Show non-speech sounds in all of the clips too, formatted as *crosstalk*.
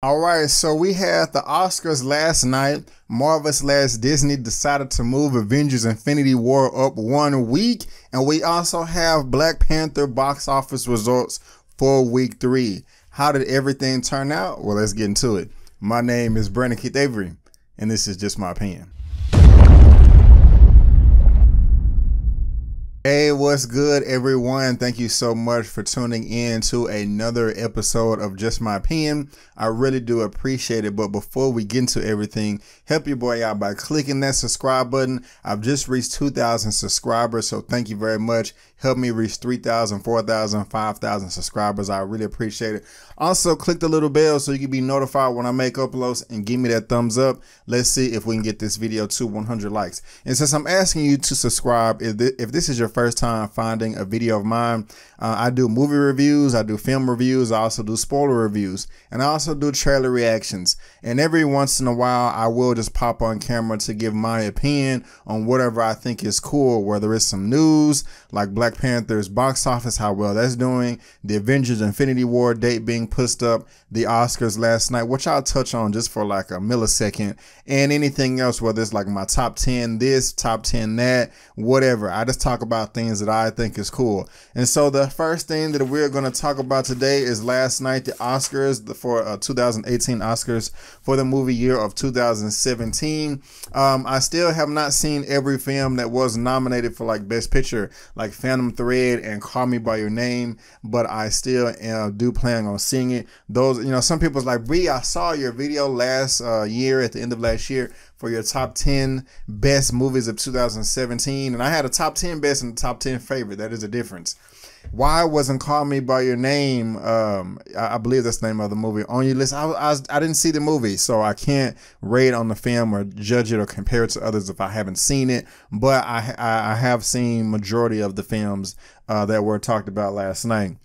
All right, so we had the Oscars last night. Marvel slash Disney decided to move Avengers Infinity War up one week. And we also have Black Panther box office results for week three. How did everything turn out? Well, let's get into it. My name is Brandon Keith Avery, and this is just my opinion. Hey, what's good, everyone? Thank you so much for tuning in to another episode of Just My Opinion. I really do appreciate it. But before we get into everything, help your boy out by clicking that subscribe button. I've just reached 2,000 subscribers, so thank you very much. Help me reach 3,000, 4,000, 5,000 subscribers. I really appreciate it. Also, click the little bell so you can be notified when I make uploads and give me that thumbs up. Let's see if we can get this video to 100 likes. And since I'm asking you to subscribe, if this is your first time finding a video of mine, uh, I do movie reviews, I do film reviews, I also do spoiler reviews, and I also do trailer reactions. And every once in a while, I will just pop on camera to give my opinion on whatever I think is cool, whether it's some news like Black Panther's box office, how well that's doing, the Avengers Infinity War date being pushed up, the Oscars last night, which I'll touch on just for like a millisecond, and anything else, whether it's like my top 10 this, top 10 that, whatever. I just talk about things that I think is cool. And so the first thing that we're going to talk about today is last night, the Oscars for uh, 2018 Oscars for the movie year of 2017. Um, I still have not seen every film that was nominated for like Best Picture, like Thread and Call Me by Your Name, but I still uh, do plan on seeing it. Those, you know, some people's like, Bree, I saw your video last uh, year at the end of last year for your top 10 best movies of 2017, and I had a top 10 best and top 10 favorite. That is a difference. Why wasn't Call Me by Your Name? Um, I, I, believe that's the name of the movie on your list. I, I, I, didn't see the movie, so I can't rate on the film or judge it or compare it to others if I haven't seen it. But I I, have seen majority of the films uh, that were talked about last night.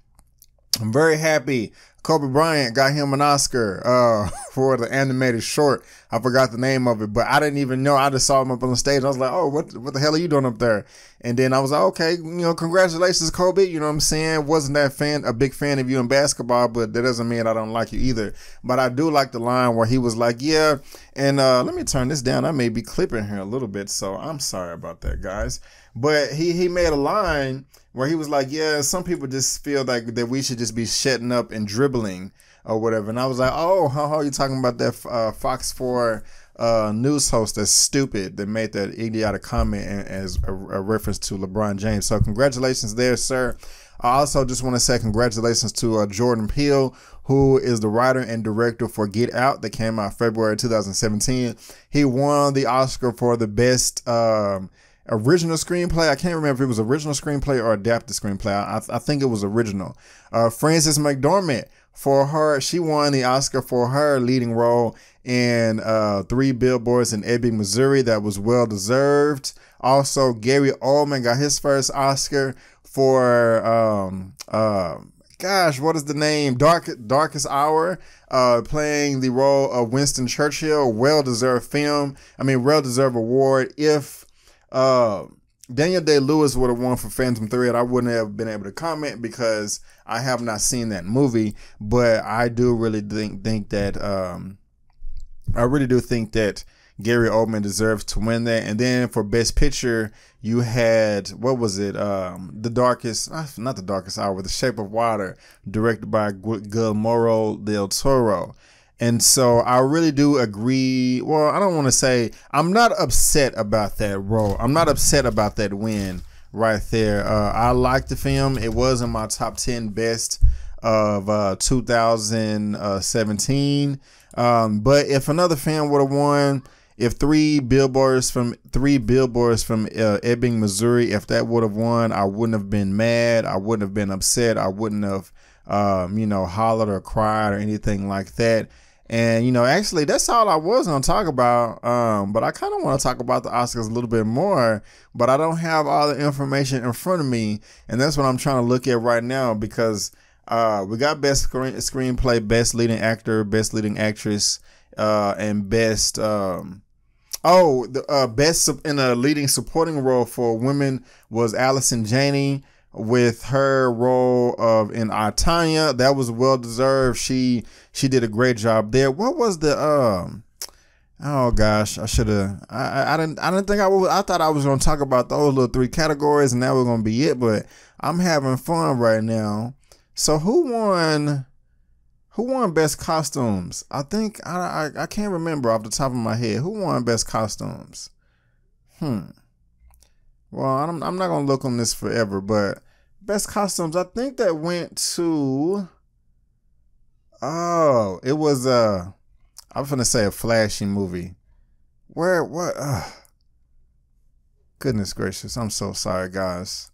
I'm very happy Kobe Bryant got him an Oscar uh, *laughs* for the animated short. I forgot the name of it, but I didn't even know. I just saw him up on the stage. I was like, "Oh, what what the hell are you doing up there?" And then I was like, "Okay, you know, congratulations, Kobe." You know what I'm saying? Wasn't that fan a big fan of you in basketball, but that doesn't mean I don't like you either. But I do like the line where he was like, "Yeah," and uh, let me turn this down. I may be clipping here a little bit, so I'm sorry about that, guys. But he he made a line where he was like, "Yeah, some people just feel like that we should just be shutting up and dribbling or whatever." And I was like, "Oh, how, are you talking about that uh, Fox Four uh, news host that's stupid that made that idiotic comment as a, a reference to LeBron James?" So congratulations there, sir. I also just want to say congratulations to uh, Jordan Peele, who is the writer and director for Get Out that came out February 2017. He won the Oscar for the best um, original screenplay. I can't remember if it was original screenplay or adapted screenplay. I, I think it was original. Uh, Frances McDormand for her, she won the Oscar for her leading role in uh, Three Billboards in Ebbing, Missouri. That was well deserved. Also, Gary Oldman got his first Oscar for um, uh, gosh, what is the name? Dark Darkest Hour, uh, playing the role of Winston Churchill. Well deserved film. I mean, well deserved award. If uh, Daniel Day Lewis would have won for Phantom Thread. I wouldn't have been able to comment because I have not seen that movie. But I do really think think that um, I really do think that Gary Oldman deserves to win that. And then for Best Picture, you had what was it? Um, the Darkest, uh, not the Darkest Hour, The Shape of Water, directed by Guillermo del Toro. And so I really do agree. Well, I don't want to say I'm not upset about that role. I'm not upset about that win right there. Uh, I liked the film. It was in my top 10 best of uh, 2017. Um, but if another film would have won, if three billboards from three billboards from uh, Ebbing, Missouri, if that would have won, I wouldn't have been mad. I wouldn't have been upset. I wouldn't have, um, you know, hollered or cried or anything like that. And you know, actually, that's all I was gonna talk about. Um, but I kind of want to talk about the Oscars a little bit more. But I don't have all the information in front of me, and that's what I'm trying to look at right now because uh, we got best screen screenplay, best leading actor, best leading actress, uh, and best um, oh the uh, best in a leading supporting role for women was Allison Janney with her role of in I, Tonya. That was well deserved. She she did a great job there. What was the um? Oh gosh, I should have. I, I didn't. I didn't think I would. I thought I was gonna talk about those little three categories, and that was gonna be it. But I'm having fun right now. So who won? Who won best costumes? I think I, I I can't remember off the top of my head. Who won best costumes? Hmm. Well, I'm I'm not gonna look on this forever, but best costumes. I think that went to. Oh, it was uh I'm gonna say a flashy movie. Where what? Uh, goodness gracious! I'm so sorry, guys.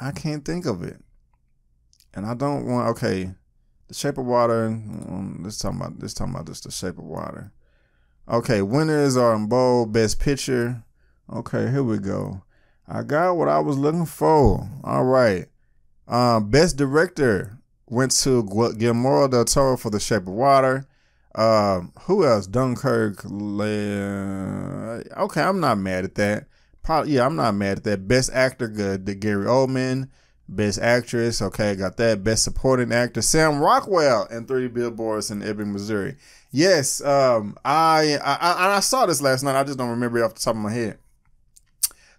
I can't think of it, and I don't want. Okay, The Shape of Water. Um, let's talk about. Let's talk about this. The Shape of Water. Okay, winners are in bold. Best Picture. Okay, here we go. I got what I was looking for. All right. Um, best Director went to Guillermo del Toro for The Shape of Water. Um, who else? Dunkirk. Okay, I'm not mad at that. Probably, yeah, I'm not mad at that. Best actor, good. Gary Oldman. Best actress, okay, got that. Best supporting actor, Sam Rockwell, and Three Billboards in Ebbing, Missouri. Yes, um, I, I I saw this last night. I just don't remember it off the top of my head.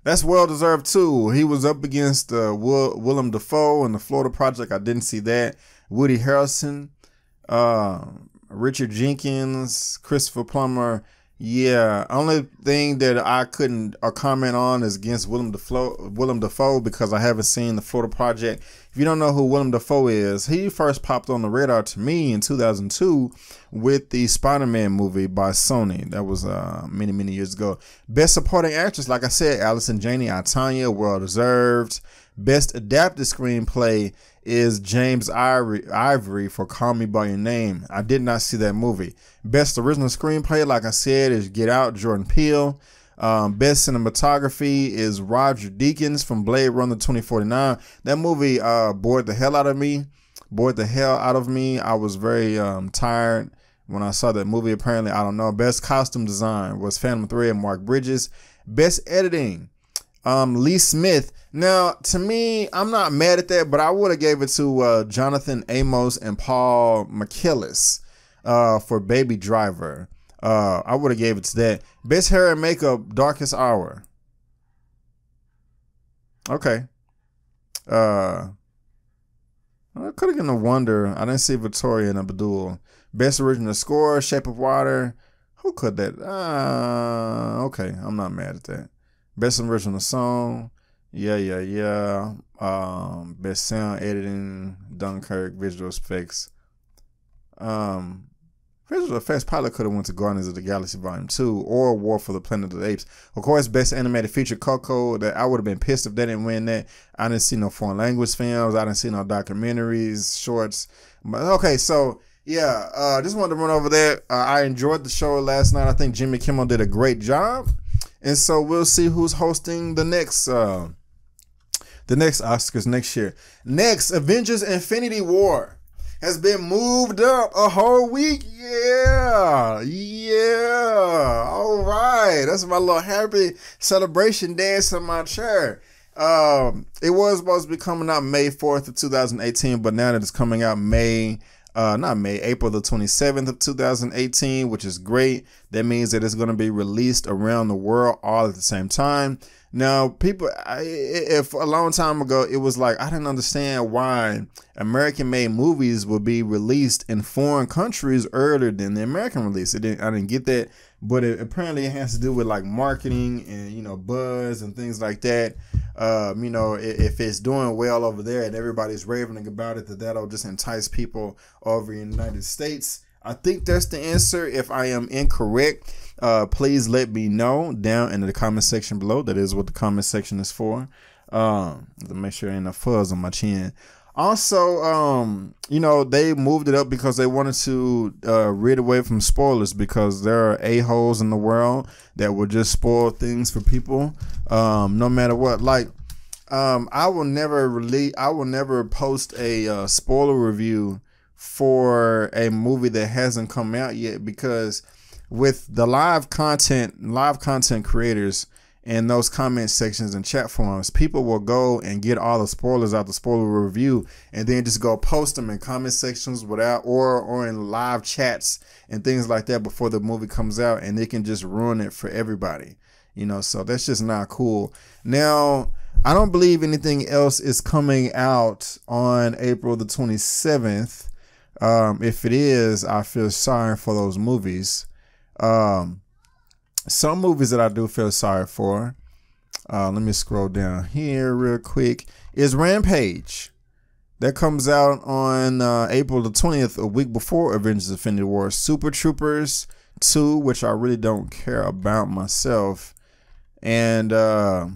That's well deserved too. He was up against uh, Will, Willem Dafoe in the Florida Project. I didn't see that. Woody Harrelson, uh, Richard Jenkins, Christopher Plummer. Yeah, only thing that I couldn't uh, comment on is against Willem Dafoe, Willem Dafoe because I haven't seen the Florida Project. If you don't know who Willem Dafoe is, he first popped on the radar to me in 2002 with the Spider-Man movie by Sony. That was uh, many many years ago. Best Supporting Actress, like I said, Allison Janney, I, well deserved. Best Adapted Screenplay is James Ivory for Call Me By Your Name. I did not see that movie. Best Original Screenplay, like I said, is Get Out, Jordan Peele. Um, best cinematography is Roger Deakins from Blade Runner 2049. That movie uh, bored the hell out of me. Bored the hell out of me. I was very um, tired when I saw that movie. Apparently, I don't know. Best costume design was Phantom Thread, and Mark Bridges. Best editing um, Lee Smith. Now, to me, I'm not mad at that, but I would have gave it to uh, Jonathan Amos and Paul Machliss uh, for Baby Driver. Uh, I would have gave it to that. Best hair and makeup, Darkest Hour. Okay. Uh, I could have given a wonder. I didn't see Victoria and Abdul. Best original score, Shape of Water. Who could that? Uh, okay, I'm not mad at that. Best original song. Yeah, yeah, yeah. Um, best sound editing, Dunkirk, visual effects. Um, visual effects probably could have went to Guardians of the Galaxy Volume Two or War for the Planet of the Apes. Of course, best animated feature, Coco. That I would have been pissed if they didn't win that. I didn't see no foreign language films. I didn't see no documentaries, shorts. But okay, so yeah, uh, just wanted to run over there. Uh, I enjoyed the show last night. I think Jimmy Kimmel did a great job. And so we'll see who's hosting the next uh the next Oscars next year. Next, Avengers Infinity War has been moved up a whole week. Yeah. Yeah. All right. That's my little happy celebration dance in my chair. Um, it was supposed to be coming out May 4th of 2018, but now that it's coming out May uh, not May, April the 27th of 2018, which is great. That means that it's going to be released around the world all at the same time. Now, people, I, if a long time ago, it was like I didn't understand why American made movies would be released in foreign countries earlier than the American release. It didn't, I didn't get that, but it, apparently it has to do with like marketing and, you know, buzz and things like that. Um, you know, if, if it's doing well over there and everybody's raving about it, that that'll just entice people over in the United States. I think that's the answer. If I am incorrect, uh, please let me know down in the comment section below. That is what the comment section is for. Um, to make sure ain't no fuzz on my chin. Also, um, you know, they moved it up because they wanted to uh, rid away from spoilers because there are a-holes in the world that will just spoil things for people, um, no matter what. Like, um, I will never release, I will never post a uh, spoiler review for a movie that hasn't come out yet because with the live content, live content creators, in those comment sections and chat forums. People will go and get all the spoilers out the spoiler review and then just go post them in comment sections without or or in live chats and things like that before the movie comes out and they can just ruin it for everybody. You know, so that's just not cool. Now, I don't believe anything else is coming out on April the 27th. Um, if it is, I feel sorry for those movies. Um, some movies that I do feel sorry for, uh, let me scroll down here real quick, is Rampage. That comes out on uh, April the 20th, a week before Avengers Infinity War. Super Troopers 2, which I really don't care about myself. And uh,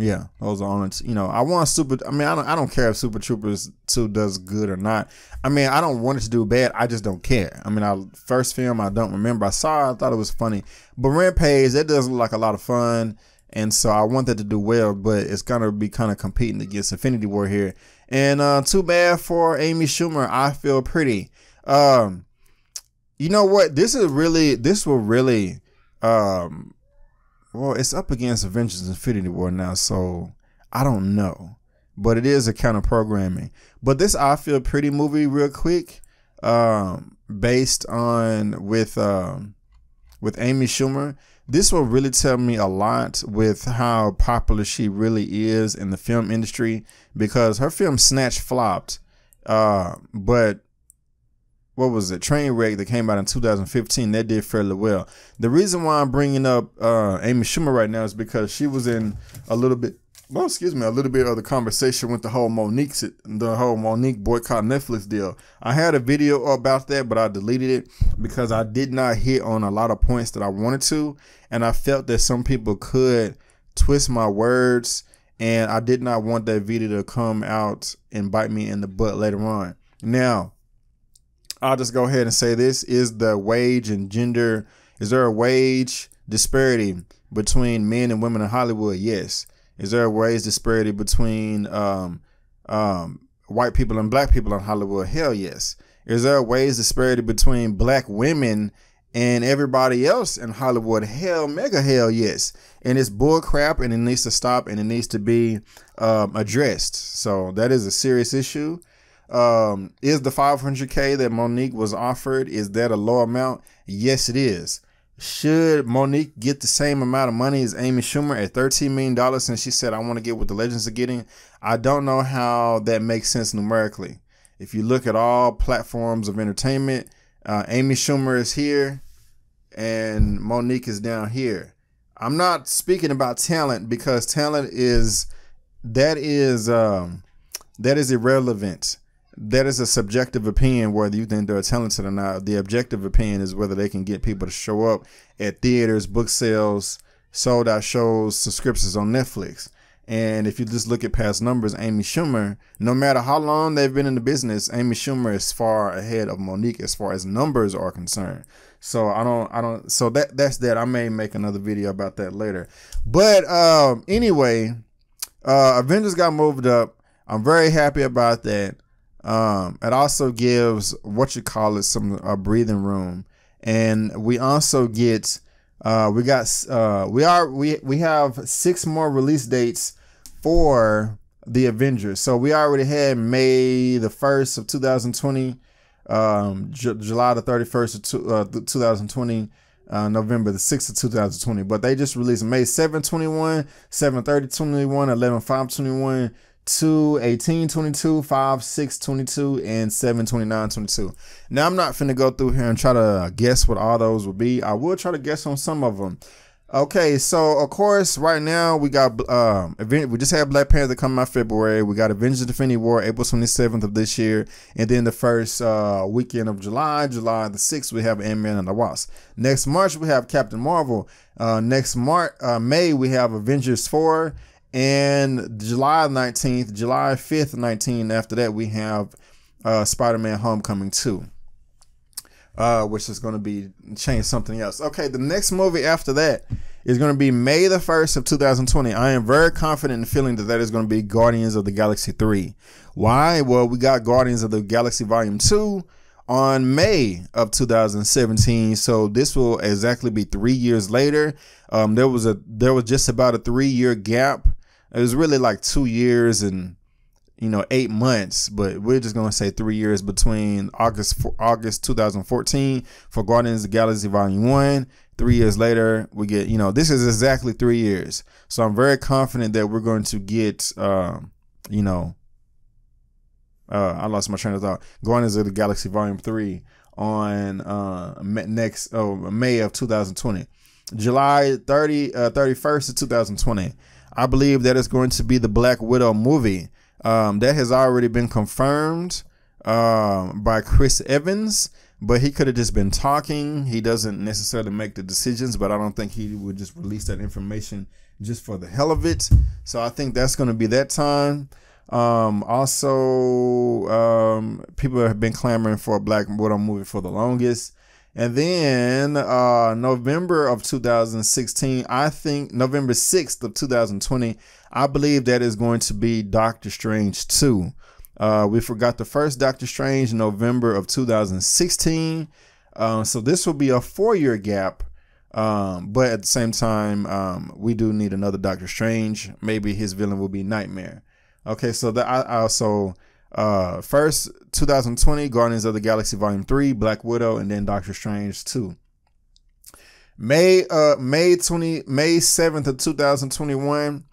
yeah, those are only you know I want Super. I mean I don't I don't care if Super Troopers two does good or not. I mean I don't want it to do bad. I just don't care. I mean I first film I don't remember. I saw it, I thought it was funny, but Rampage that does look like a lot of fun, and so I want that to do well. But it's gonna be kind of competing against Infinity War here, and uh, too bad for Amy Schumer. I feel pretty. Um, you know what? This is really this will really um well, it's up against Avengers Infinity War now, so I don't know. But it is a kind of programming. But this I feel pretty movie real quick, um, based on with um, with Amy Schumer. This will really tell me a lot with how popular she really is in the film industry because her film Snatch flopped. Uh, but what was it Trainwreck that came out in 2015 that did fairly well. The reason why i'm bringing up uh, amy schumer right now is because she was in a little bit well excuse me a little bit of the conversation with the whole Mo'Nique the whole Mo'Nique boycott netflix deal. I had a video about that but i deleted it because i did not hit on a lot of points that i wanted to and i felt that some people could twist my words and i did not want that video to come out and bite me in the butt later on. Now I'll just go ahead and say this is the wage and gender is there a wage disparity between men and women in Hollywood? Yes. Is there a wage disparity between um, um, white people and black people in Hollywood? Hell yes. Is there a wage disparity between black women and everybody else in Hollywood? Hell, mega hell yes. And it's bull crap and it needs to stop and it needs to be um, addressed. So that is a serious issue. Um, is the 500k that Mo'Nique was offered is that a low amount? Yes, it is. Should Mo'Nique get the same amount of money as Amy Schumer at 13 million dollars since she said I want to get what the Legends are getting? I don't know how that makes sense numerically. If you look at all platforms of entertainment, uh, Amy Schumer is here and Mo'Nique is down here. I'm not speaking about talent because talent is that is um, that is irrelevant that is a subjective opinion whether you think they're talented or not. The objective opinion is whether they can get people to show up at theaters, book sales, sold out shows, subscriptions on Netflix. And if you just look at past numbers, Amy Schumer, no matter how long they've been in the business, Amy Schumer is far ahead of Mo'Nique as far as numbers are concerned. So I don't, I don't. So that that's that. I may make another video about that later. But um, anyway, uh, Avengers got moved up. I'm very happy about that. Um, it also gives what you call it some uh, breathing room, and we also get uh, we got uh, we are we we have six more release dates for the Avengers. So we already had May the first of 2020, um, J- July the 31st of two, uh, 2020. Uh, November the 6th of 2020, but they just released May 7 21, 7 30 21, 11 5 21, 2, 18, 22, 5, 6, 22, and 7, 29, 22. Now, I'm not finna go through here and try to guess what all those will be. I will try to guess on some of them. Okay, so of course, right now we got um. We just had Black Panther come out February. We got Avengers: Infinity War April twenty seventh of this year, and then the first uh, weekend of July, July the sixth, we have Ant Man and the Wasp. Next March we have Captain Marvel. Uh, next March, uh, May we have Avengers four, and July 19th, July 5th, 19, after that, we have uh, Spider Man Homecoming 2, uh, which is going to be change something else. Okay, the next movie after that is going to be May the 1st of 2020. I am very confident in feeling that that is going to be Guardians of the Galaxy 3. Why? Well, we got Guardians of the Galaxy Volume 2 on May of 2017. So this will exactly be three years later. Um, there was a there was just about a three year gap. It was really like two years and you know eight months, but we're just gonna say three years between August August 2014 for Guardians of the Galaxy Volume One. Three years later, we get you know this is exactly three years. So I'm very confident that we're going to get um, you know uh, I lost my train of thought. Guardians of the Galaxy Volume Three on uh, next oh, May of 2020, July 30 uh, 31st of 2020. I believe that it's going to be the Black Widow movie. Um, that has already been confirmed um, by Chris Evans, but he could have just been talking. He doesn't necessarily make the decisions, but I don't think he would just release that information just for the hell of it. So I think that's going to be that time. Um, also, um, people have been clamoring for a Black Widow movie for the longest. And then uh, November of 2016, I think November 6th of 2020, I believe that is going to be Doctor Strange 2. Uh, we forgot the first Doctor Strange November of 2016. Uh, so this will be a four year gap. Um, but at the same time, um, we do need another Doctor Strange. Maybe his villain will be Nightmare. Okay, so that I also uh first 2020 Guardians of the Galaxy Volume 3, Black Widow, and then Doctor Strange 2. May uh May 20 May 7th of 2021,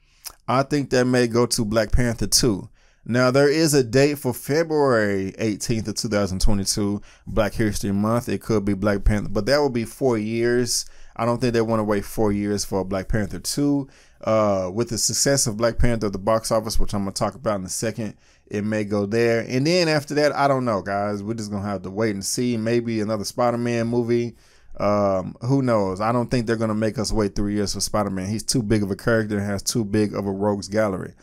I think that may go to Black Panther 2. Now there is a date for February 18th of 2022, Black History Month. It could be Black Panther, but that will be four years. I don't think they want to wait four years for Black Panther 2. Uh, with the success of Black Panther at the box office, which I'm gonna talk about in a second, it may go there. And then after that, I don't know, guys. We're just gonna have to wait and see. Maybe another Spider-Man movie. Um, who knows? I don't think they're gonna make us wait three years for Spider-Man. He's too big of a character and has too big of a rogues gallery.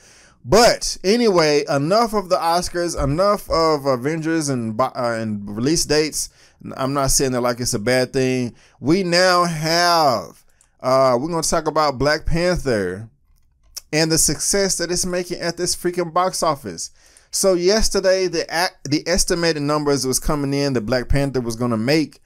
But anyway, enough of the Oscars, enough of Avengers and uh, and release dates. I'm not saying that like it's a bad thing. We now have uh, we're gonna talk about Black Panther and the success that it's making at this freaking box office. So yesterday, the the estimated numbers was coming in that Black Panther was gonna make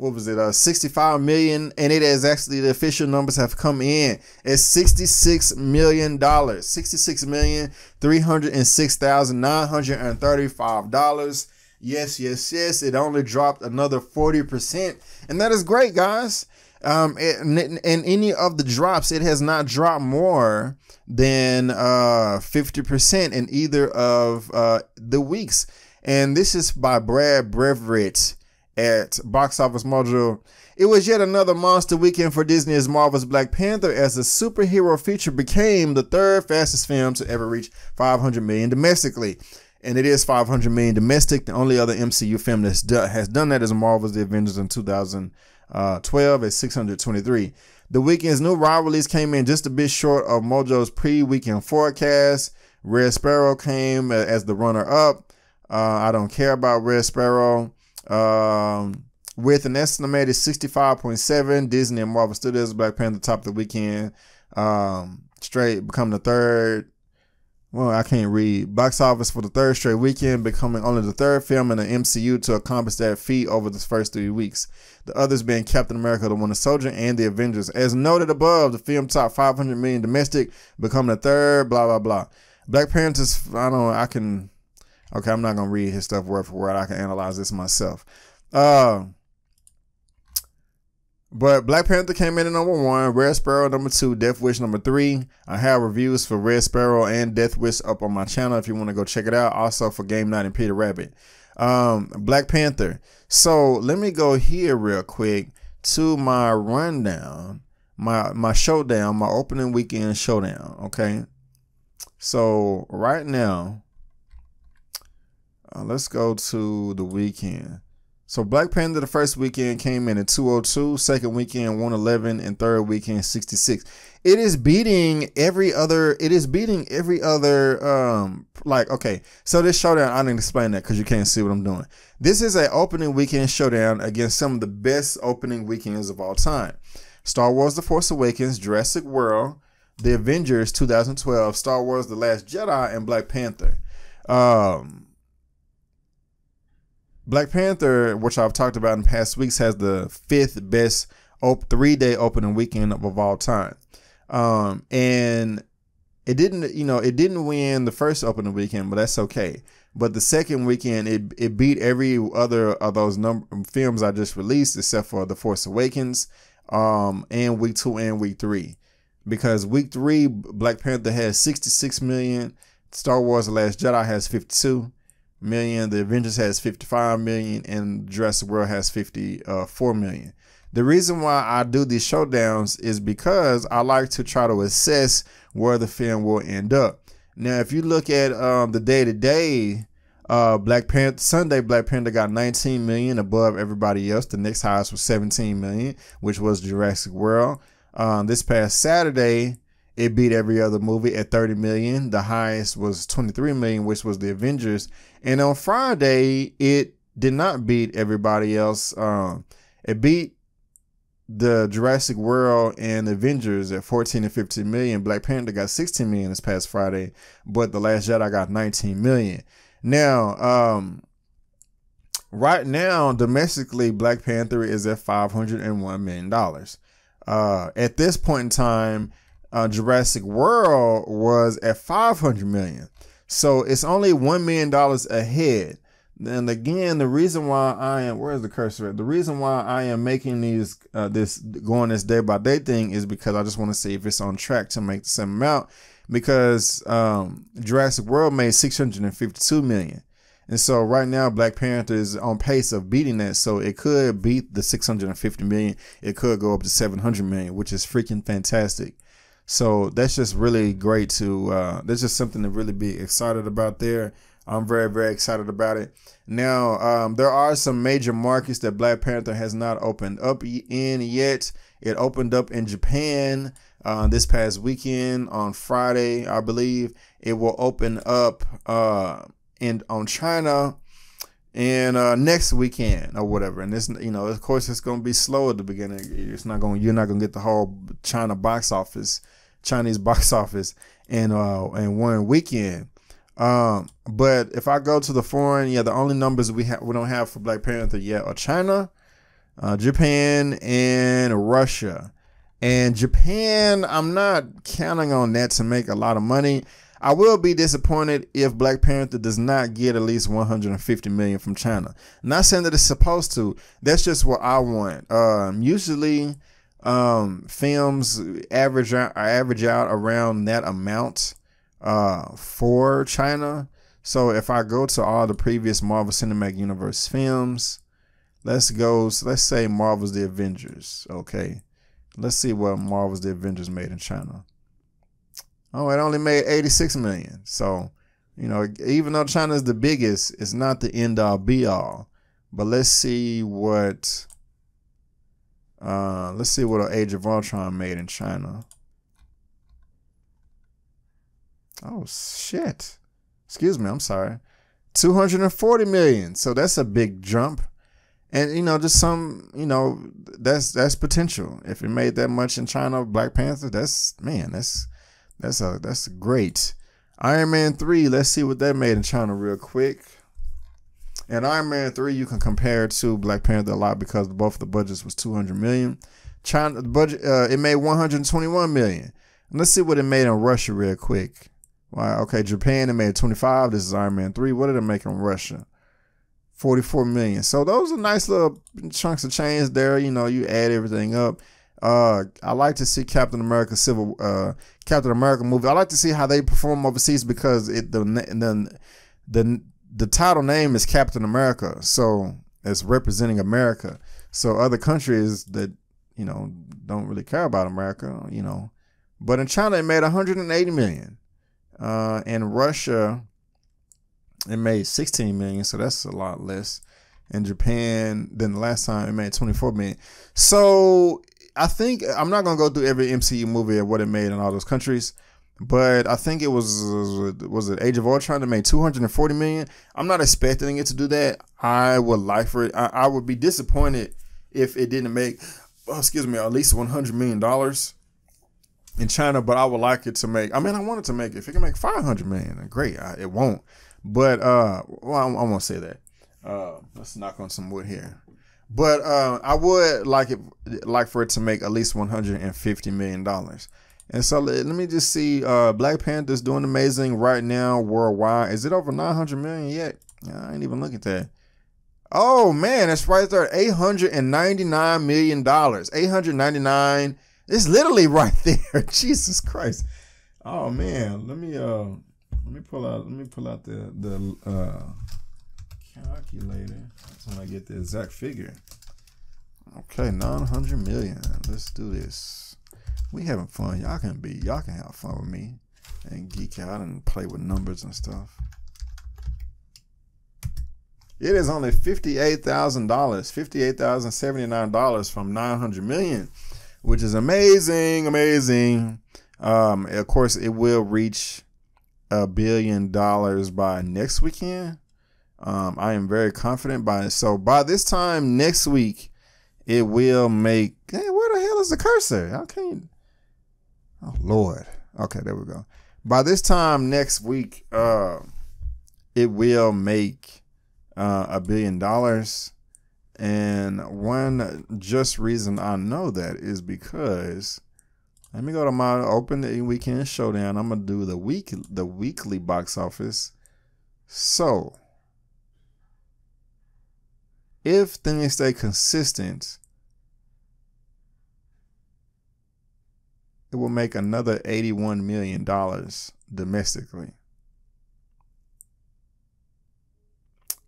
what was it, uh, 65 million, and it is actually the official numbers have come in at 66 million dollars, 66 million 306,935 dollars. Yes, yes, yes. It only dropped another 40%, and that is great, guys. Um, and, and any of the drops, it has not dropped more than uh 50% in either of uh the weeks. And this is by Brad Brevet at Box Office Mojo. It was yet another monster weekend for Disney's Marvel's Black Panther as the superhero feature became the third fastest film to ever reach 500 million domestically. And it is 500 million domestic. The only other MCU film that has done that is Marvel's The Avengers in 2000 uh, 12 at 623. The weekend's new rivalries came in just a bit short of Mojo's pre-weekend forecast. Red Sparrow came as the runner-up. Uh, I don't care about Red Sparrow. Um, with an estimated 65.7, Disney and Marvel Studios Black Panther top of the weekend. Um, straight become the third well, I can't read. Box office for the third straight weekend, becoming only the third film in the MCU to accomplish that feat over the first three weeks. The others being Captain America, the Winter Soldier, and the Avengers. As noted above, the film topped 500 million domestic, becoming the third. Blah blah blah. Black Panthers. I don't. I can. Okay, I'm not gonna read his stuff word for word. I can analyze this myself. Uh, but Black Panther came in at number one, Red Sparrow number two, Death Wish number three. I have reviews for Red Sparrow and Death Wish up on my channel if you want to go check it out. Also for Game Night and Peter Rabbit. Um, Black Panther. So let me go here real quick to my rundown, my my showdown, my opening weekend showdown. Okay. So right now, uh, let's go to the weekend. So Black Panther the first weekend came in at 202, second weekend 111, and third weekend 66. It is beating every other. It is beating every other. Um, like okay, so this showdown I didn't explain that because you can't see what I'm doing. This is an opening weekend showdown against some of the best opening weekends of all time. Star Wars: The Force Awakens, Jurassic World, The Avengers 2012, Star Wars: The Last Jedi, and Black Panther. Um, Black Panther, which I've talked about in past weeks, has the fifth best op- three day opening weekend of, all time. Um, and it didn't, you know, it didn't win the first opening weekend, but that's okay. But the second weekend, it it beat every other of those number films I just released, except for The Force Awakens, um, and week two and week three, because week three Black Panther has sixty six million, Star Wars: The Last Jedi has fifty two million, The Avengers has fifty five million, and Jurassic World has fifty four million. The reason why I do these showdowns is because I like to try to assess where the film will end up. Now, if you look at um, the day to day, Black Panther Sunday, Black Panther got 19 million above everybody else. The next highest was 17 million, which was Jurassic World. Um, this past Saturday, it beat every other movie at 30 million. The highest was 23 million, which was the Avengers. And on Friday, it did not beat everybody else. Um, it beat the Jurassic World and Avengers at 14 and 15 million. Black Panther got 16 million this past Friday, but The Last Jedi got 19 million. Now, um, right now, domestically, Black Panther is at 501 million dollars. Uh, at this point in time, uh, Jurassic World was at 500 million. So it's only $1 million ahead. And again, the reason why I am where's the cursor? The reason why I am making these uh, this going this day by day thing is because I just want to see if it's on track to make the same amount. Because um, Jurassic World made 652 million. And so right now, Black Panther is on pace of beating that. So it could beat the 650 million. It could go up to 700 million, which is freaking fantastic. So that's just really great to, uh, that's just something to really be excited about there. I'm very, very excited about it. Now, um, there are some major markets that Black Panther has not opened up in yet. It opened up in Japan uh, this past weekend on Friday, I believe. It will open up uh, in on China and uh, next weekend or whatever. And this, you know, of course, it's going to be slow at the beginning. It's not going. You're not going to get the whole China box office, Chinese box *laughs* office, in uh in one weekend. Um, but if I go to the foreign, yeah, the only numbers we have we don't have for Black Panther yet are China, uh, Japan, and Russia. And Japan, I'm not counting on that to make a lot of money. I will be disappointed if Black Panther does not get at least 150 million from China. not saying that it's supposed to. That's just what I want. Um, usually, um, films average out, average out around that amount uh, for China. So if I go to all the previous Marvel Cinematic Universe films, let's go. So let's say Marvel's The Avengers. Okay, let's see what Marvel's The Avengers made in China. Oh, it only made 86 million. So, you know, even though China is the biggest, it's not the end all be all. But let's see what. Uh, let's see what Age of Ultron made in China. Oh shit. Excuse me, I'm sorry. 240 million. So that's a big jump. And you know, just some, you know, that's that's potential. If it made that much in China, Black Panther, that's man, that's that's a that's great. Iron Man 3, let's see what that made in China real quick. And Iron Man 3 you can compare to Black Panther a lot because both of the budgets was 200 million. China budget uh, it made 121 million. And let's see what it made in Russia real quick. Wow, okay, Japan it made 25. This is Iron Man 3. What did it make in Russia? 44 million. So those are nice little chunks of change there. You know, you add everything up. Uh, I like to see Captain America Civil uh, Captain America movie. I like to see how they perform overseas because it the the the the title name is Captain America, so it's representing America. So other countries that you know don't really care about America, you know, but in China it made 180 million. Uh, in Russia, it made 16 million, so that's a lot less. In Japan, than the last time it made 24 million. So I think I'm not gonna go through every MCU movie and what it made in all those countries, but I think it was was it Age of Ultron that made 240 million. I'm not expecting it to do that. I would like for it. I, I would be disappointed if it didn't make, oh, excuse me, at least 100 million dollars in China, but I would like it to make. I mean, I wanted to make. If it can make five hundred million, great. I, it won't, but uh, well, I, I won't say that. Uh, let's knock on some wood here. But uh, I would like it, like for it to make at least one hundred and fifty million dollars. And so let, let me just see. Uh, Black Panther's doing amazing right now worldwide. Is it over nine hundred million yet? I ain't even look at that. Oh man, it's right there. Eight hundred and ninety nine million dollars. Eight hundred ninety nine. It's literally right *laughs* there. Jesus Christ. Oh man, let me uh, let me pull out. Let me pull out the the uh calculator. That's when I get the exact figure. Okay, 900 million. Let's do this. We having fun. Y'all can be, y'all can have fun with me and geek out and play with numbers and stuff. It is only $58,000, $58,079 from 900 million, which is amazing, amazing. Um, of course, it will reach a billion dollars by next weekend. Um, I am very confident by it. So by this time next week, it will make. Hey, where the hell is the cursor? I can't. Oh Lord. Okay, there we go. By this time next week, uh, it will make uh, a billion dollars. And one just reason I know that is because let me go to my open the weekend showdown. I'm gonna do the week the weekly box office. So if things stay consistent, it will make another $81 million domestically.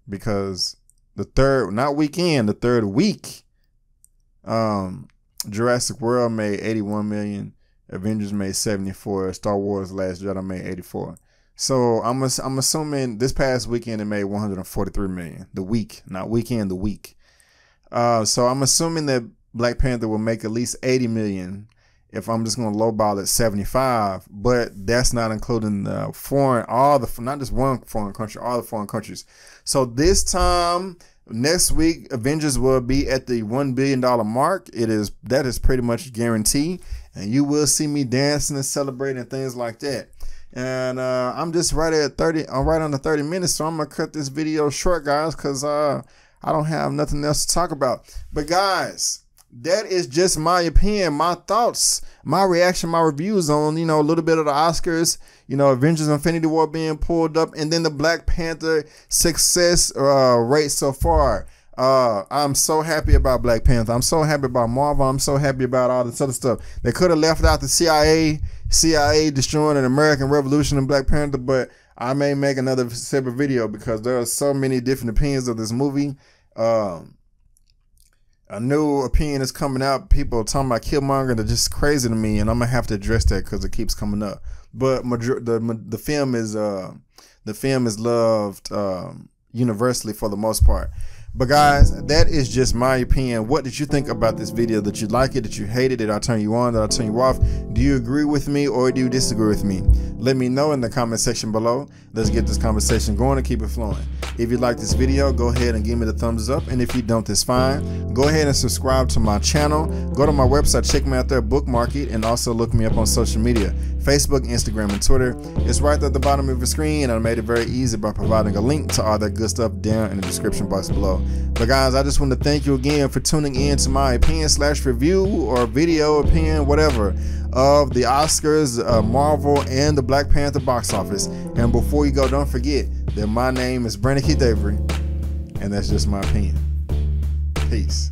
Because the third, not weekend, the third week, um, Jurassic World made 81 million, Avengers made 74, Star Wars Last Jedi made 84. So I'm I'm assuming this past weekend it made 143 million. The week, not weekend, the week. Uh, so I'm assuming that Black Panther will make at least 80 million. If I'm just going to lowball at 75, but that's not including the foreign, all the not just one foreign country, all the foreign countries. So this time next week, Avengers will be at the one billion dollar mark. It is that is pretty much guaranteed, and you will see me dancing and celebrating things like that. And uh, I'm just right at 30, I'm right on the 30 minutes, so I'm gonna cut this video short, guys, because uh, I don't have nothing else to talk about. But guys, that is just my opinion, my thoughts, my reaction, my reviews on, you know, a little bit of the Oscars, you know, Avengers Infinity War being pulled up, and then the Black Panther success uh, rate so far. Uh, I'm so happy about Black Panther. I'm so happy about Marvel. I'm so happy about all this other stuff. They could have left out the CIA CIA destroying an American Revolution in Black Panther, but I may make another separate video because there are so many different opinions of this movie. Um, a new opinion is coming out. People are talking about Killmonger. They're just crazy to me, and I'm gonna have to address that because it keeps coming up. But the the film is uh the film is loved um, universally for the most part. But guys, that is just my opinion. What did you think about this video? Did you like it? Did you hate it? Did I turn you on? Did I turn you off? Do you agree with me or do you disagree with me? Let me know in the comment section below. Let's get this conversation going and keep it flowing. If you like this video, go ahead and give me the thumbs up. And if you don't, that's fine. Go ahead and subscribe to my channel. Go to my website, check me out there, bookmark it, and also look me up on social media. Facebook, Instagram, and Twitter. It's right there at the bottom of your screen, and I made it very easy by providing a link to all that good stuff down in the description box below. But guys, I just want to thank you again for tuning in to my opinion slash review or video opinion, whatever, of the Oscars, uh, Marvel, and the Black Panther box office. And before you go, don't forget that my name is Brandon Keith Avery, and that's just my opinion. Peace.